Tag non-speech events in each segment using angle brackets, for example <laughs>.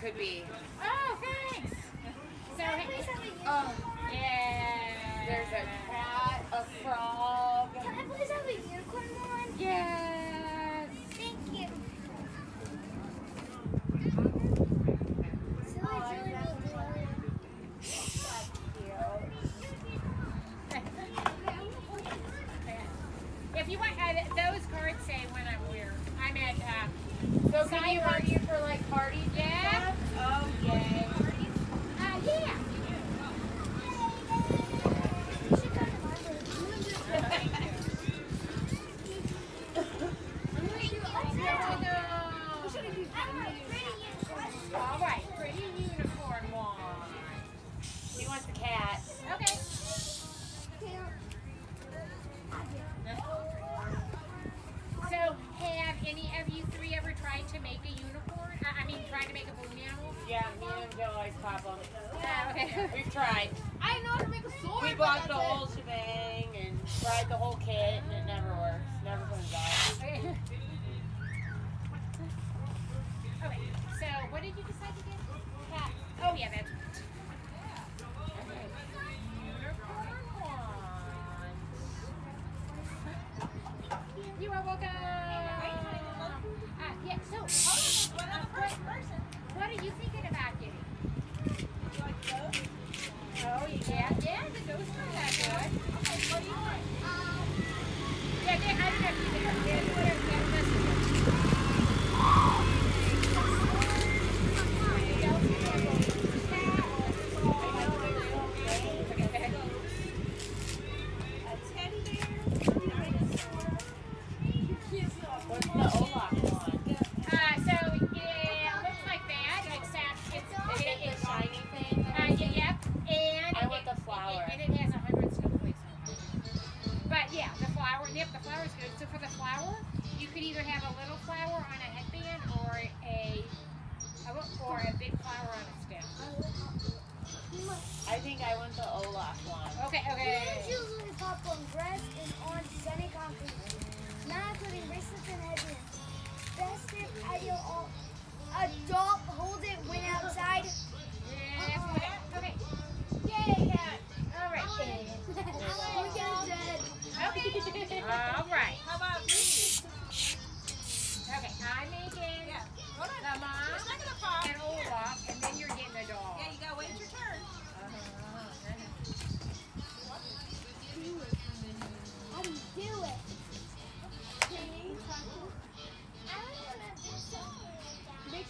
could be. She'll always pop. Yeah. <laughs> We've tried. I know how to make a sword. We bought the whole it. shebang and tried the whole kit, and it never works. Never comes out. Okay. <laughs> okay. So, what did you decide to get? Cat. Oh yeah, that's. or a big flower on a. I think I want the Olaf one. Okay, okay. And sunny concrete. Bracelets and headbands. Best tip at your all.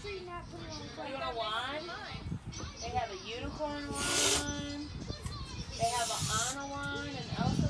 not You want a wine? They have a unicorn wine. They have an Anna wine, an Elsa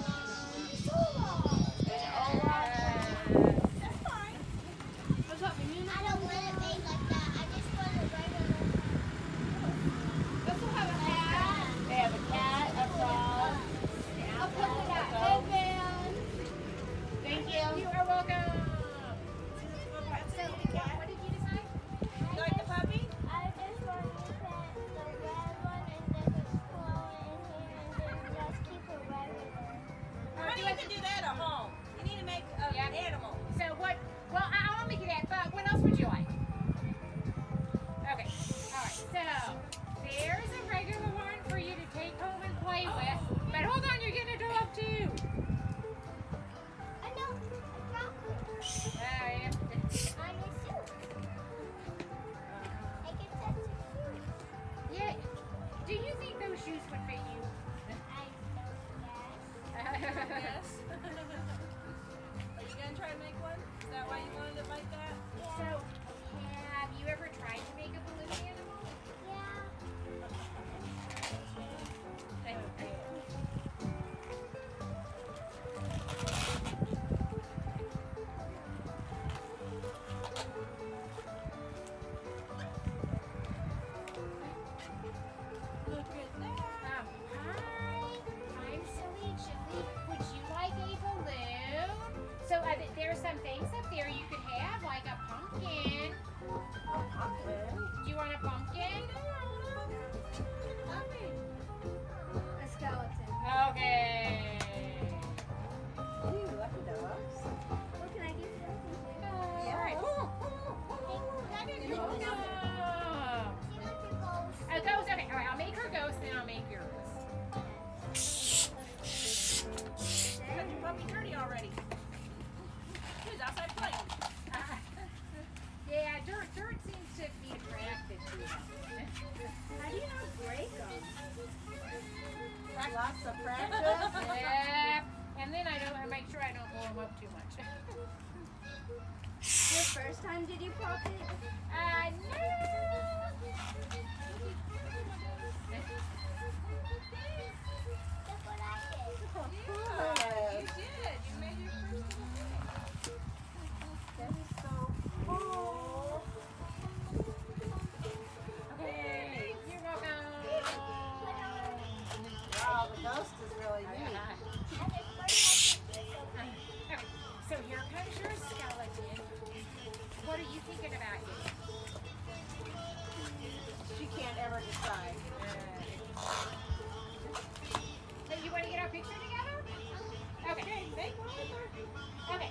Lots of practice. yep. And then I don't. I make sure I don't blow them up too much. <laughs> Your first time did you pop it? Uh, no. Here comes your skeleton. What are you thinking about getting? She can't ever decide. So you want to get our picture together? Okay. Okay.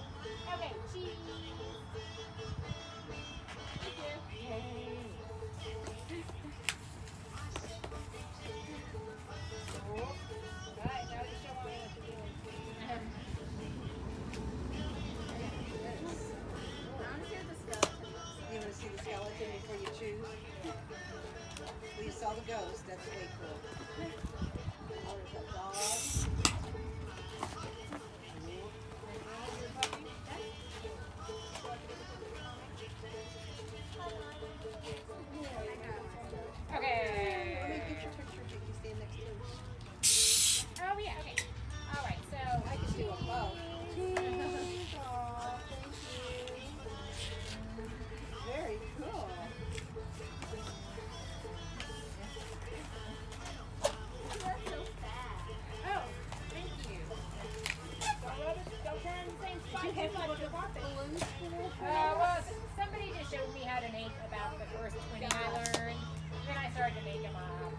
You have just to your look carpet. at balloons for that? Uh, well, somebody just showed me how to make about the first 20 I learned. Then I started to make them up.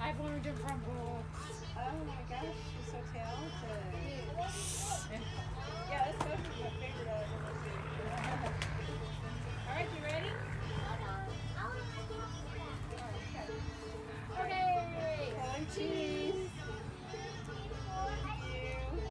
I've learned them from books. Oh my gosh, she's so talented.